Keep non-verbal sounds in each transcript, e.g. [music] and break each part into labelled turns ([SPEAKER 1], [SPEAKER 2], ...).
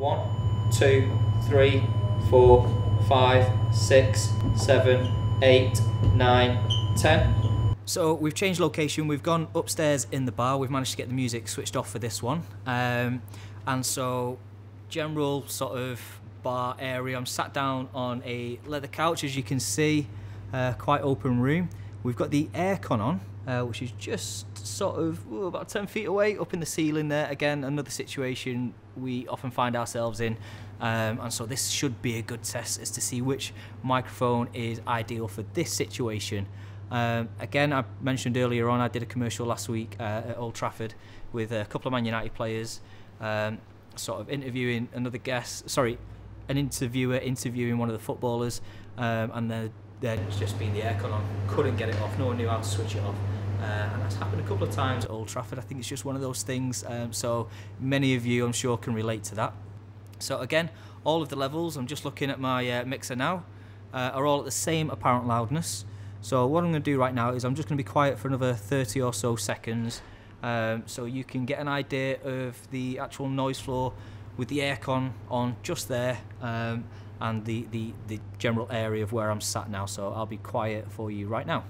[SPEAKER 1] One, two, three, four, five, six, seven, eight, nine, ten. So we've changed location. We've gone upstairs in the bar. We've managed to get the music switched off for this one. Um, and so, general sort of bar area. I'm sat down on a leather couch, as you can see, uh, quite open room. We've got the aircon on, uh, which is just sort of ooh, about 10 feet away up in the ceiling there. Again, another situation we often find ourselves in. Um, and so this should be a good test as to see which microphone is ideal for this situation. Um, again, I mentioned earlier on, I did a commercial last week uh, at Old Trafford with a couple of Man United players, um, sort of interviewing another guest, sorry, an interviewer interviewing one of the footballers, um, and they're, they're just been the aircon on, couldn't get it off, no one knew how to switch it off. Uh, and that's happened a couple of times at Old Trafford. I think it's just one of those things. Um, so many of you, I'm sure, can relate to that. So again, all of the levels, I'm just looking at my uh, mixer now, uh, are all at the same apparent loudness. So what I'm going to do right now is I'm just going to be quiet for another 30 or so seconds um, so you can get an idea of the actual noise floor with the aircon on just there um, and the, the, the general area of where I'm sat now. So I'll be quiet for you right now.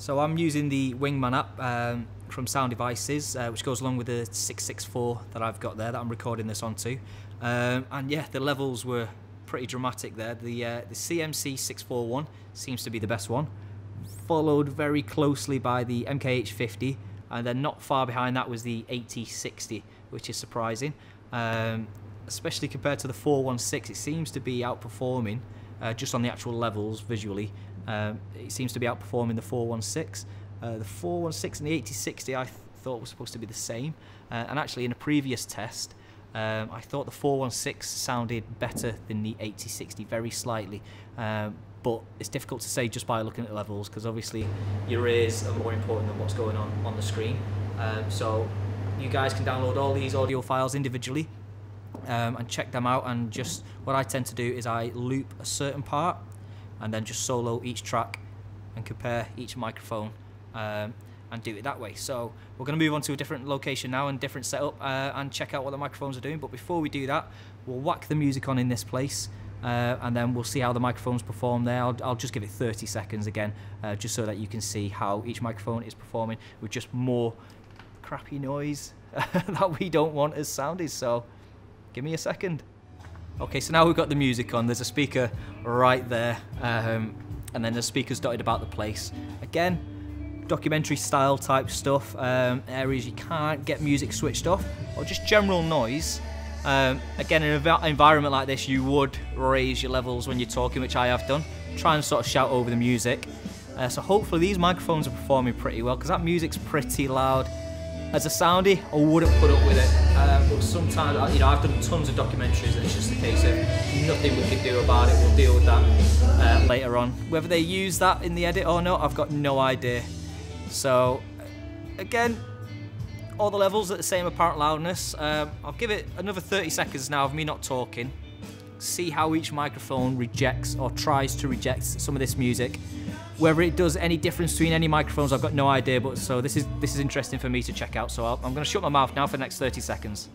[SPEAKER 1] So I'm using the Wingman app um, from Sound Devices, uh, which goes along with the 664 that I've got there that I'm recording this onto. Um, and yeah, the levels were pretty dramatic there. The, uh, the CMC 641 seems to be the best one, followed very closely by the MKH50, and then not far behind that was the 8060, which is surprising. Um, especially compared to the 416, it seems to be outperforming uh, just on the actual levels visually um, it seems to be outperforming the 416. Uh, the 416 and the 8060 I th thought was supposed to be the same. Uh, and actually, in a previous test, um, I thought the 416 sounded better than the 8060 very slightly. Um, but it's difficult to say just by looking at the levels because obviously your ears are more important than what's going on on the screen. Um, so you guys can download all these audio files individually um, and check them out. And just what I tend to do is I loop a certain part and then just solo each track and compare each microphone um, and do it that way. So we're going to move on to a different location now and different setup uh, and check out what the microphones are doing. But before we do that, we'll whack the music on in this place uh, and then we'll see how the microphones perform there. I'll, I'll just give it 30 seconds again uh, just so that you can see how each microphone is performing with just more crappy noise [laughs] that we don't want as sound is. So give me a second. Okay, so now we've got the music on. There's a speaker right there, um, and then there's speakers dotted about the place. Again, documentary style type stuff, um, areas you can't get music switched off, or just general noise. Um, again, in an environment like this, you would raise your levels when you're talking, which I have done. Try and sort of shout over the music. Uh, so hopefully these microphones are performing pretty well, because that music's pretty loud as a soundie, I wouldn't put up with it. Um, but sometimes, you know, I've done tons of documentaries and it's just a case of nothing we can do about it. We'll deal with that uh, later on. Whether they use that in the edit or not, I've got no idea. So, again, all the levels at the same apparent loudness. Um, I'll give it another 30 seconds now of me not talking. See how each microphone rejects or tries to reject some of this music. Whether it does any difference between any microphones, I've got no idea, but so this is this is interesting for me to check out. So i am going to shut my mouth now for the next 30 seconds.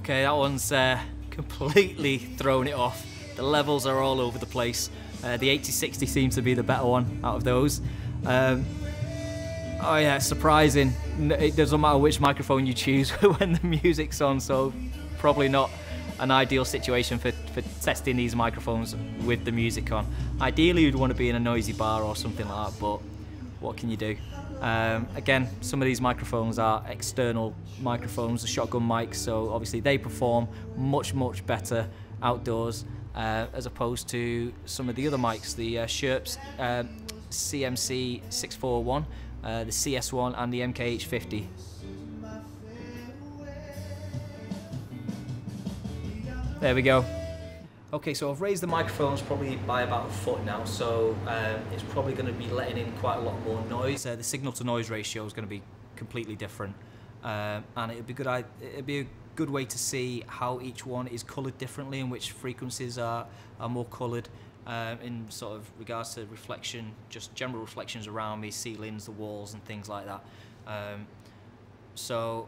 [SPEAKER 1] Okay, that one's uh, [laughs] completely thrown it off. The levels are all over the place. Uh, the 8060 seems to be the better one out of those. Um, oh yeah, surprising. It doesn't matter which microphone you choose [laughs] when the music's on, so probably not an ideal situation for, for testing these microphones with the music on. Ideally you'd want to be in a noisy bar or something like that, but what can you do? Um, again, some of these microphones are external microphones, the shotgun mics, so obviously they perform much, much better outdoors uh, as opposed to some of the other mics, the uh, Schoeps uh, CMC 641, uh, the CS1 and the MKH50. There we go. Okay, so I've raised the microphones probably by about a foot now, so um, it's probably going to be letting in quite a lot more noise. Uh, the signal to noise ratio is going to be completely different, um, and it'd be good. It'd be a good way to see how each one is coloured differently and which frequencies are are more coloured. Um, in sort of regards to reflection, just general reflections around me, ceilings, the walls, and things like that. Um, so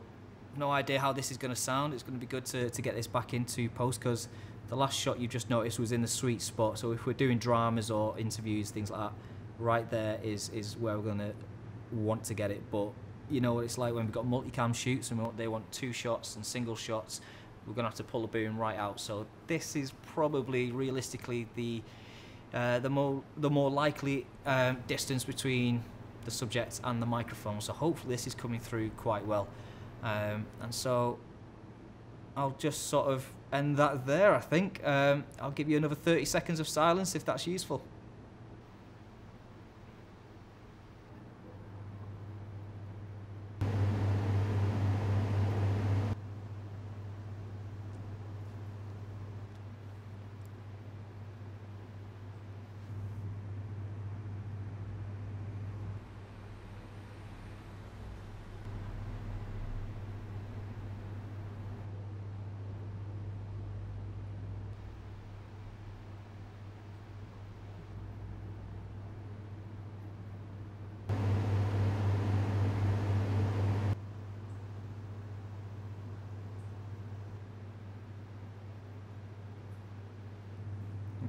[SPEAKER 1] no idea how this is going to sound. It's going to be good to, to get this back into post because the last shot you just noticed was in the sweet spot. So if we're doing dramas or interviews, things like that, right there is, is where we're to want to get it. But you know what it's like when we've got multicam shoots and they want two shots and single shots, we're to have to pull the boom right out. So this is probably realistically the uh, the more the more likely um, distance between the subject and the microphone. So hopefully this is coming through quite well. Um, and so I'll just sort of end that there, I think. Um, I'll give you another 30 seconds of silence if that's useful.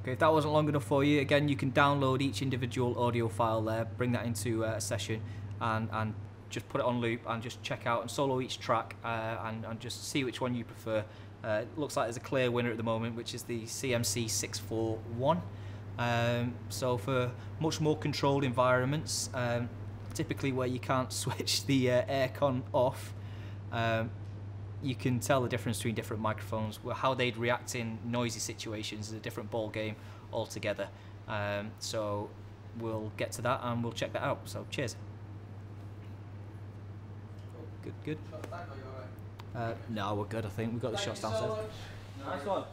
[SPEAKER 1] Okay, if that wasn't long enough for you, again, you can download each individual audio file there, bring that into uh, a session, and, and just put it on loop and just check out and solo each track uh, and, and just see which one you prefer. Uh, it looks like there's a clear winner at the moment, which is the CMC 641. Um, so for much more controlled environments, um, typically where you can't [laughs] switch the uh, aircon off, um, you can tell the difference between different microphones. How they'd react in noisy situations is a different ball game altogether. Um, so we'll get to that and we'll check that out. So cheers. Good, good. Uh, no, we're good. I think we've got the shots downstairs.
[SPEAKER 2] Nice one.